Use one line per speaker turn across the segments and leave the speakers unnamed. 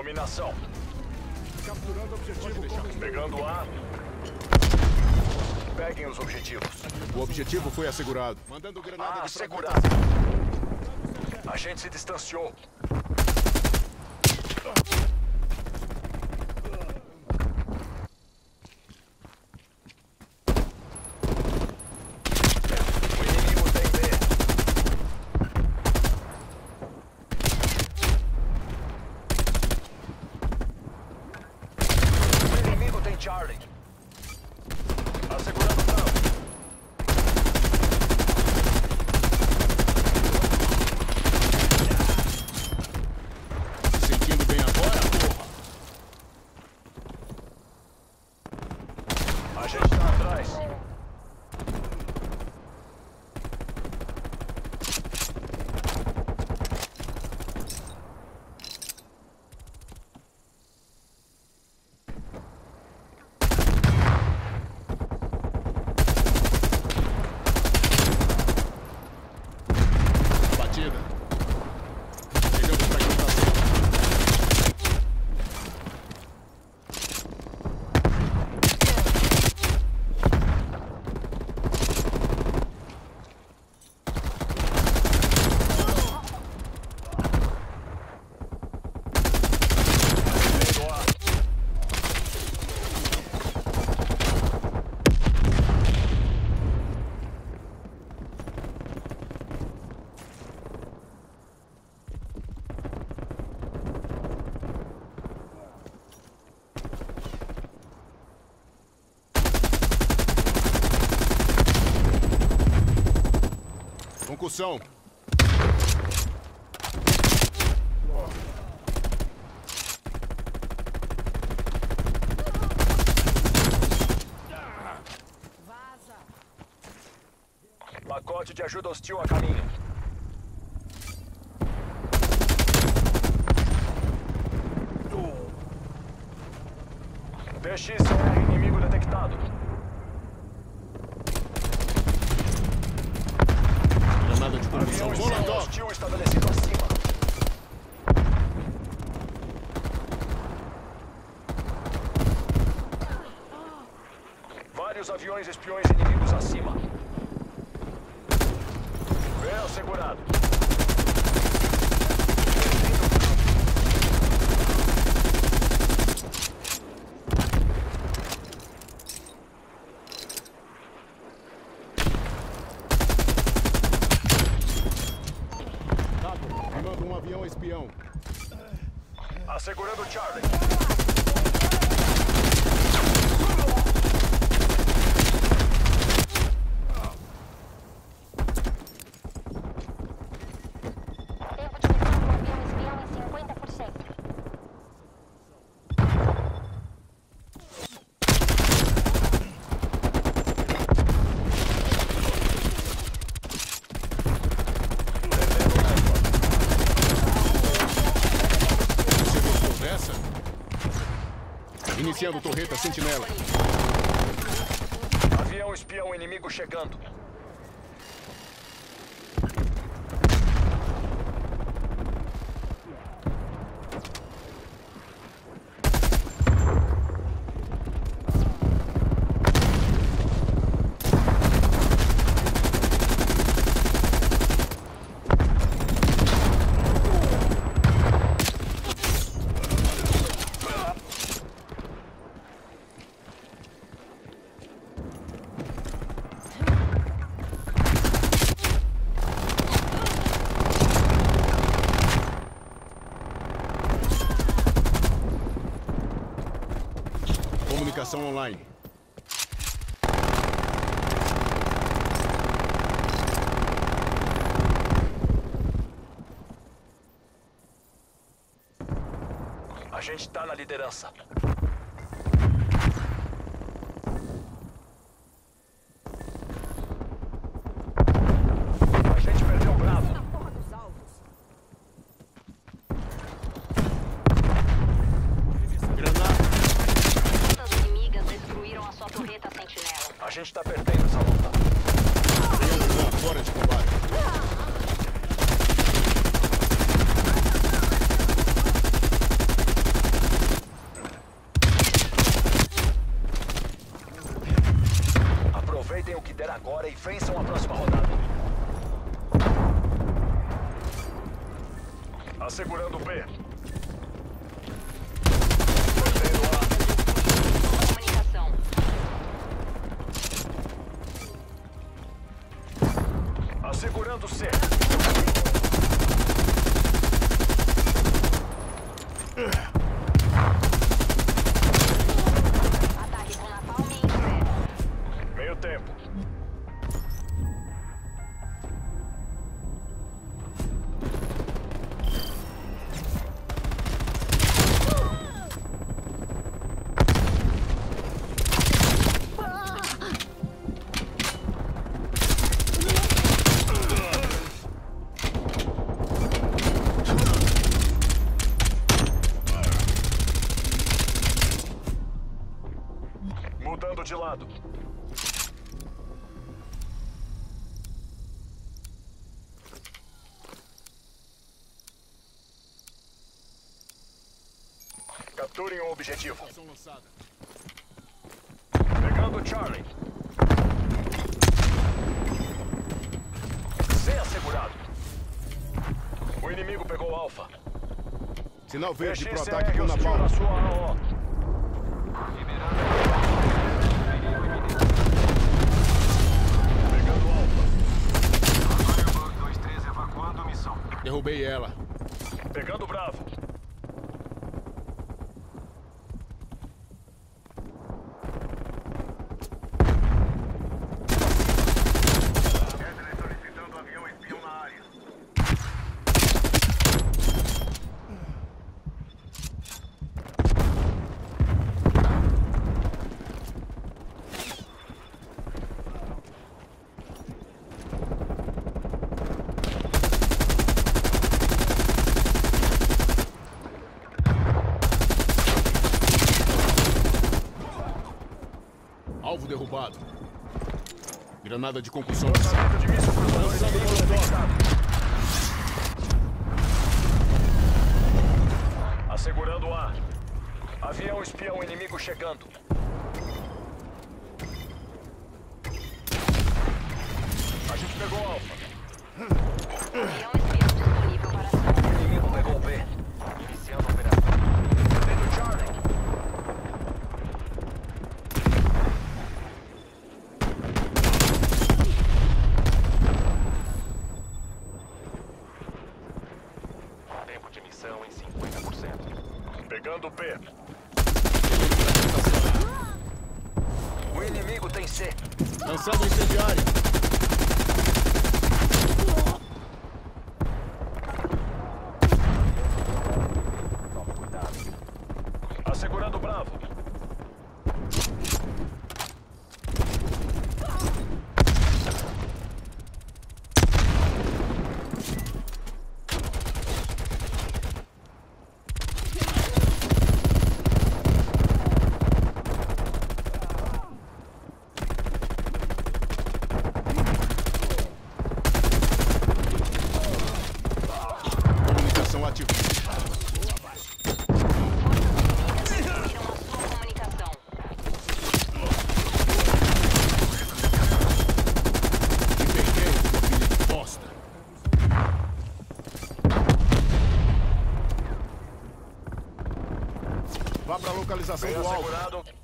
Dominação.
Capturando objetivo
Pegando A. Peguem os objetivos.
O objetivo foi assegurado. Mandando granada
Ah,
de
assegurado. A gente se distanciou. O inimigo tem B. O inimigo tem Charlie. Assegurando o campo.
Se sentindo bem agora, porra?
A gente tá atrás.
Batida. Pegando fragmentação.
Pegou A.
Concussão.
Pacote de ajuda hostil a caminho. PXR
Collins is pure. Iniciando torreta sentinela.
Avião espião inimigo chegando.
Comunicação online.
A gente tá na liderança. A gente perdeu o Bravo.
Granada.
Forças inimigas destruíram a sua torreta sentinela.
A gente tá perdendo essa luta.
Triângulo A fora de combate.
o que der agora e vençam a próxima rodada. Assegurando o B. Perdendo A.
Comunicação.
Assegurando C. Capturem o objetivo. Pegando Charlie. C assegurado. O inimigo pegou Alpha.
Sinal verde pro ataque com
hostil na
napalm.
sua AO. Pegando Alpha.
Firebug 23 evacuando missão.
Derrubei ela.
Pegando Bravo.
Edley solicitando avião espião na área.
Alvo derrubado. Granada de concussão.
Lançamento de míssil
molotov.
Assegurando A. Avião espião inimigo chegando. A gente pegou Alpha.
Avião espião disponível para ação.
O inimigo pegou B. Iniciando a operação. Perdendo Charlie.
Missão em 50%.
Pegando B. O inimigo tem C.
Lançando incendiário. Localização
Bem
do alvo.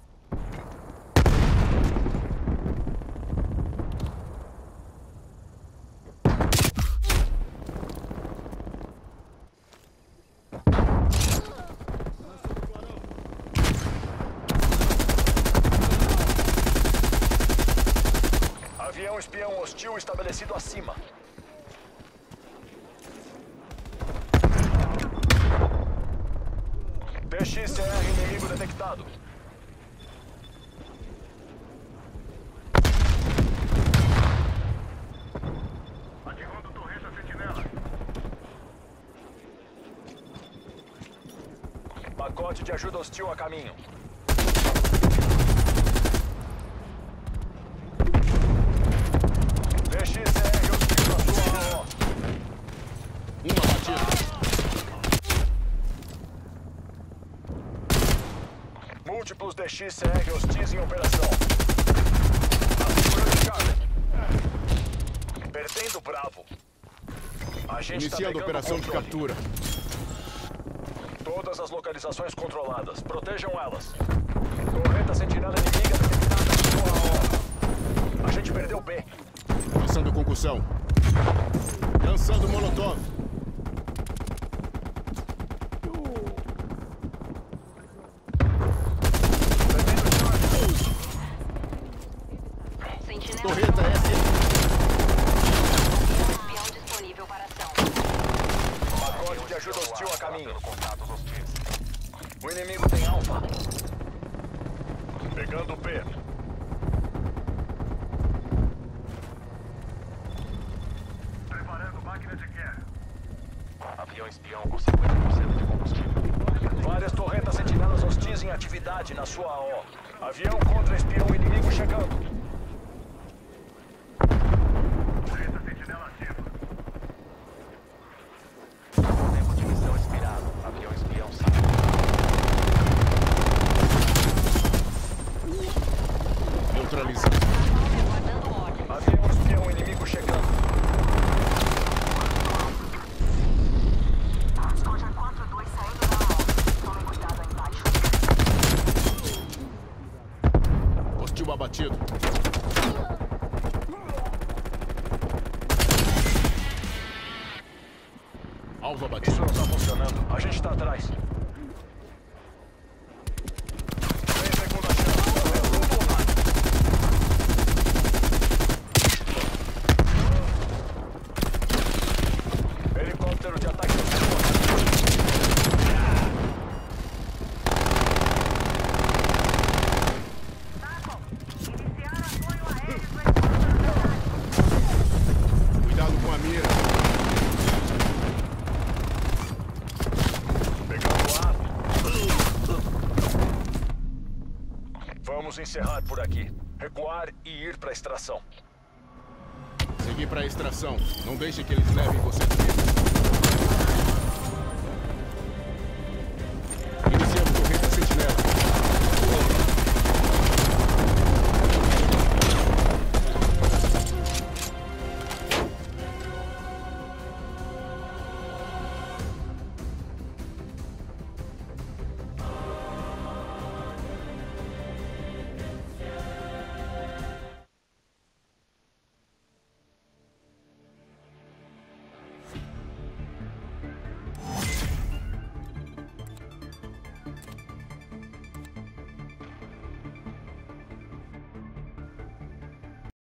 Avião espião hostil estabelecido acima. Pacote de ajuda hostil a caminho. DXR hostil.
Uma batida.
Múltiplos DXR hostis em operação. Perdendo Bravo. Iniciando tá a
operação de captura.
Todas as localizações controladas. Protejam elas. Torreta sentinela inimiga detectada. A gente perdeu B.
Lançando concussão. Lançando molotov.
Sentinela
Torreta é assim.
espião disponível para ação.
Pacote de ajuda hostil a caminho.
Tendo contatos hostis.
O inimigo tem alfa. Pegando B.
Preparando máquina de guerra.
Avião com 50% de combustível.
Várias torretas sentinelas hostis em atividade na sua AO. Avião contra espião inimigo chegando. Vamos encerrar por aqui. Recuar e ir pra extração.
Seguir para a extração. Não deixe que eles levem você mira.